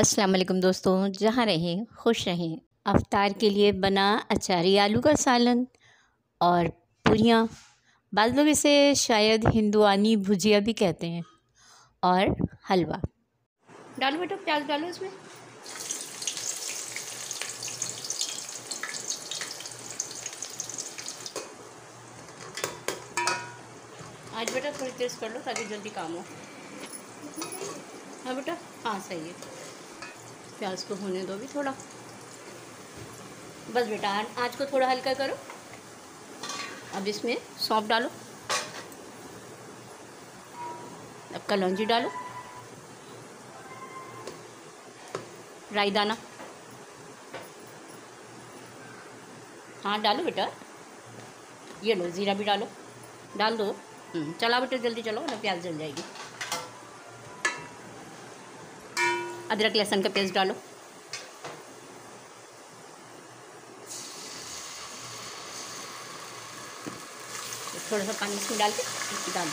अस्सलाम वालेकुम दोस्तों, जहाँ रहें, खुश रहें। अफ्तार के लिए बना अचारी आलू का सालन और पूरियाँ बाद लोग इसे शायद हिंदुआनी भुजिया भी कहते हैं और हलवा। डालो बेटा, प्याज डालो इसमें। आज बेटा थोड़ी तेज़ कर लो ताकि जल्दी काम हो। हाँ बेटा हाँ सही है। प्याज को होने दो भी थोड़ा। बस बेटा आज को थोड़ा हल्का करो। अब इसमें सौंफ डालो। अब कलौजी डालो। राई दाना हाँ डालो बेटा। ये लो ज़ीरा भी डालो। डाल दो। हम्म, चला बेटा जल्दी चलो ना प्याज जल जाएगी। अदरक लहसुन का पेस्ट डालो। थोड़ा सा पानी इसमें डाल के डाल।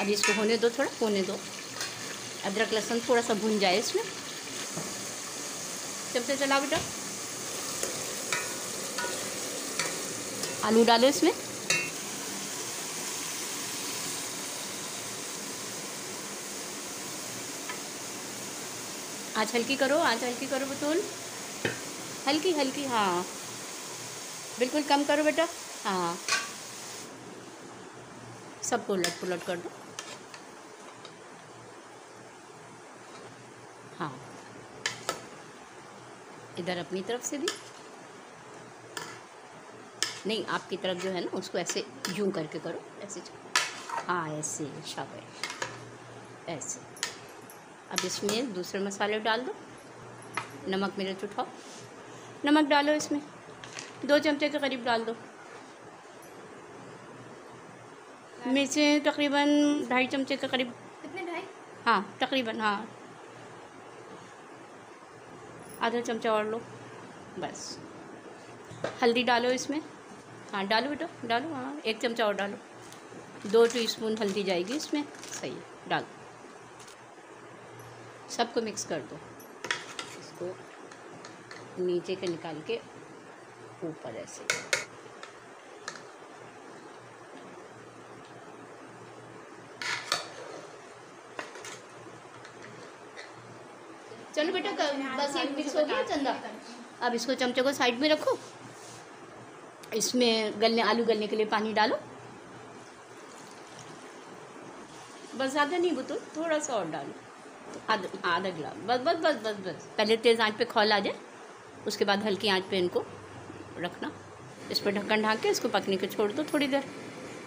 अब इसको होने दो थोड़ा होने दो। अदरक लहसुन थोड़ा सा भून जाए इसमें। चमचे चला बेटा। आलू डालो इसमें। आज हल्की करो, आज हल्की करो बतूल हल्की हल्की हाँ। बिल्कुल कम करो बेटा। हाँ। सबको उलट पुलट कर दो। हाँ। इधर अपनी तरफ़ से भी। नहीं, आपकी तरफ़ जो है ना, उसको ऐसे यूँ करके करो। ऐसे हाँ ऐसे, शाबाश। ऐसे। अब इसमें दूसरे मसाले डाल दो। नमक मिर्च उठाओ। नमक डालो इसमें। दो चमचे के करीब डाल दो। मिर्चें तकरीबन ढाई चमचे के करीब। कितने ढाई? हाँ तकरीबन हाँ। आधा चमचा और लो। बस। हल्दी डालो इसमें। हाँ डालो बेटा डालो। हाँ एक चमचा और डालो। दो टीस्पून हल्दी जाएगी इसमें। सही डालो। सबको मिक्स कर दो। इसको नीचे के निकाल के ऊपर ऐसे। चलो बेटा बस ये मिक्स हो गया चंदा। अब इसको चमचे को साइड में रखो। इसमें गलने, आलू गलने के लिए पानी डालो। बस ज़्यादा नहीं, बुतुल, थोड़ा सा और डालो। आधा आधा गिलास बस बस बस बस बस। पहले तेज़ आँच पे खौल आ जाए, उसके बाद हल्की आँच पे इनको रखना। इस पर ढक्कन ढाक के इसको पकने के छोड़ दो थोड़ी देर,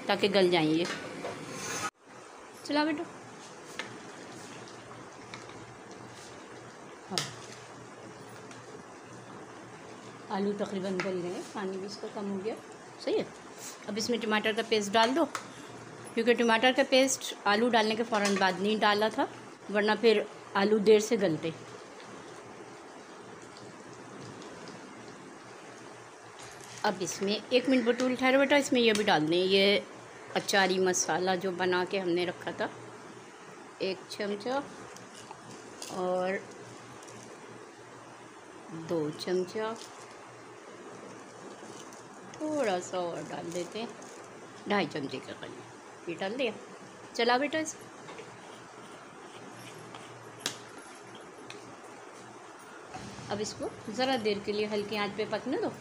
ताकि गल जाएँ ये। चला बेटा। हाँ। आलू तकरीबन गल गए पानी भी इसका कम हो गया। सही है। अब इसमें टमाटर का पेस्ट डाल दो, क्योंकि टमाटर का पेस्ट आलू डालने के फ़ौरन बाद नहीं डाला था। वरना फिर आलू देर से गलते। अब इसमें एक मिनट बटूल ठहरो बेटा, इसमें ये भी डाल दें। ये अचारी मसाला जो बना के हमने रखा था, एक चमचा और दो चमचा। थोड़ा सा और डाल देते हैं। ढाई चमचे का करीब ये डाल दिया। चला बेटा इस। अब इसको ज़रा देर के लिए हल्की आँच पे पकने दो,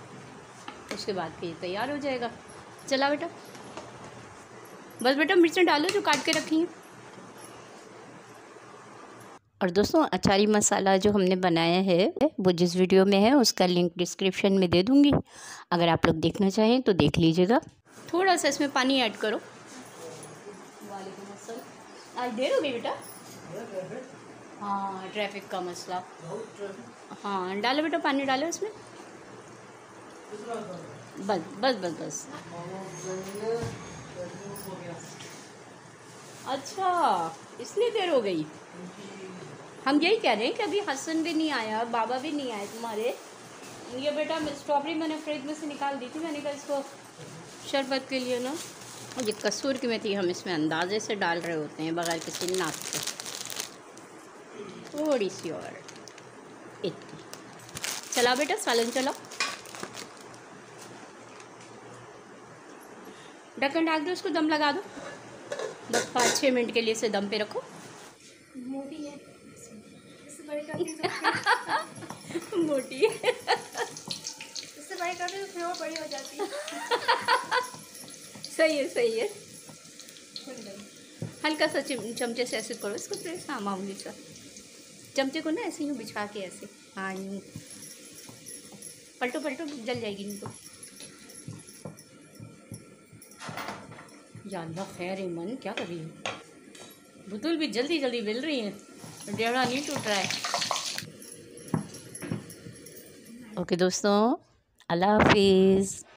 उसके बाद फिर तैयार हो जाएगा। चला बेटा। बस बेटा, मिर्चें डालो जो काट के रखी हैं। और दोस्तों, अचारी मसाला जो हमने बनाया है, वो जिस वीडियो में है, उसका लिंक डिस्क्रिप्शन में दे दूँगी। अगर आप लोग देखना चाहें तो देख लीजिएगा। थोड़ा सा इसमें पानी ऐड करो। आज देर हो गई बेटा? हाँ ट्रैफ़िक का मसला। हाँ डालो बेटा पानी डालो इसमें। बस बस बस बस। अच्छा इसलिए देर हो गई। हम यही कह रहे हैं कि अभी हसन भी नहीं आया बाबा भी नहीं आए तुम्हारे। ये बेटा स्ट्रॉबेरी मैंने फ्रिज में से निकाल दी थी मैंने कहा इसको शरबत के लिए ना। और ये कसूर की मेथी हम इसमें अंदाजे से डाल रहे होते हैं बगैर किसी नाक के। थोड़ी सी और इतनी चला बेटा सालन चलाओ ढक्कन ढाक दो उसको दम लगा दो। बस पाँच छः मिनट के लिए इसे दम पे रखो। मोटी है। इससे बड़ी मोटी इससे बड़ी कर दी तो फिर और बड़ी हो जाती है। सही है सही है। हल्का सा चमचे से ऐसे करो इसको प्रेस हाँ मामूली सा चमचे को ना ऐसे यूँ बिछा के ऐसे। हाँ यूँ। पलटो पलटो जल जाएगी इनको। या खैर मन, क्या कर रही है? बुतुल भी जल्दी जल्दी मिल रही है। डेढ़ा नहीं टूट रहा है। ओके दोस्तों, अल्लाह हाफिज़।